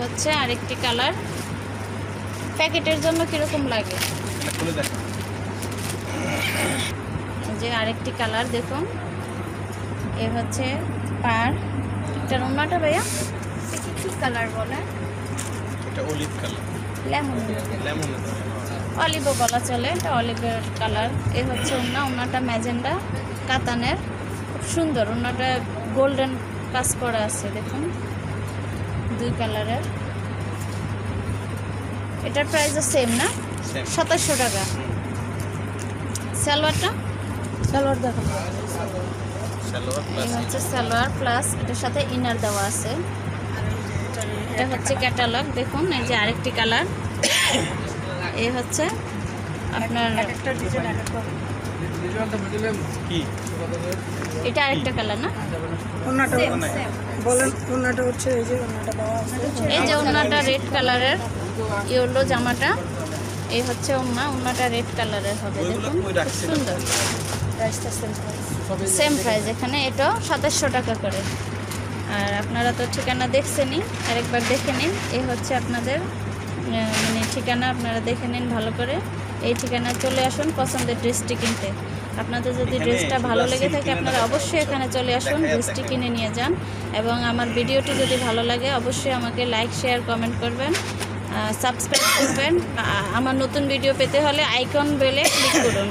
হচ্ছে আরেকটি কালার। প্যাকেটের জন্য কীরকম লাগে? এই যে আরেকটি কালার দেখুন। এ হচ্ছে পার। এটার অন্যটা ভাইয়া? কি কালার বলে? এটা অলিভ কালার। লেমন। লেমন। অলিভও বলা চলে এটা অলিভের কালার। এ হচ্ছে ওনা ওনাটা ম্যাজেন্ডা কাতানের। খুব সুন্দর। ওনাটা গোল্ডেন কাজ করা আছে দেখুন। দুই কালারের। এটার প্রাইসও সেম না? সাতাশশো টাকা। সালোয়ারটা? সালোয়ার দেখো। এই হচ্ছে সালোয়ার প্লাস এটার সাথে ইনার দেওয়া আছে। এটা হচ্ছে ক্যাটালগ দেখুন এই যে আরেকটি কালার। এই হচ্ছে আপনার এটা আরেকটা কালার না. বলেন ওনাটা হচ্ছে এই যে ওনাটা দেওয়া আছে। এই যে ওন্নাটা রেড কালারের ইয়েলো জামাটা এই হচ্ছে ওন্না ওন্নাটা রেড কালারের হবে দেখুন? সুন্দর। প্রাইসটা সেম প্রাইস সেম প্রাইস এখানে এটাও সাতাশশো টাকা করে। আর আপনারা তো ঠিকানা দেখছেনই আরেকবার দেখে নিন এই হচ্ছে আপনাদের মানে ঠিকানা আপনারা দেখে নিন ভালো করে। এই ঠিকানায় চলে আসুন পছন্দের ড্রেসটি কিনতে। আপনাদের যদি ড্রেসটা ভালো লেগে থাকে আপনারা অবশ্যই এখানে চলে আসুন ড্রেসটি কিনে নিয়ে যান। এবং আমার ভিডিওটি যদি ভালো লাগে অবশ্যই আমাকে লাইক শেয়ার কমেন্ট করবেন সাবস্ক্রাইব করবেন। আমার নতুন ভিডিও পেতে হলে আইকন বেলে ক্লিক করুন।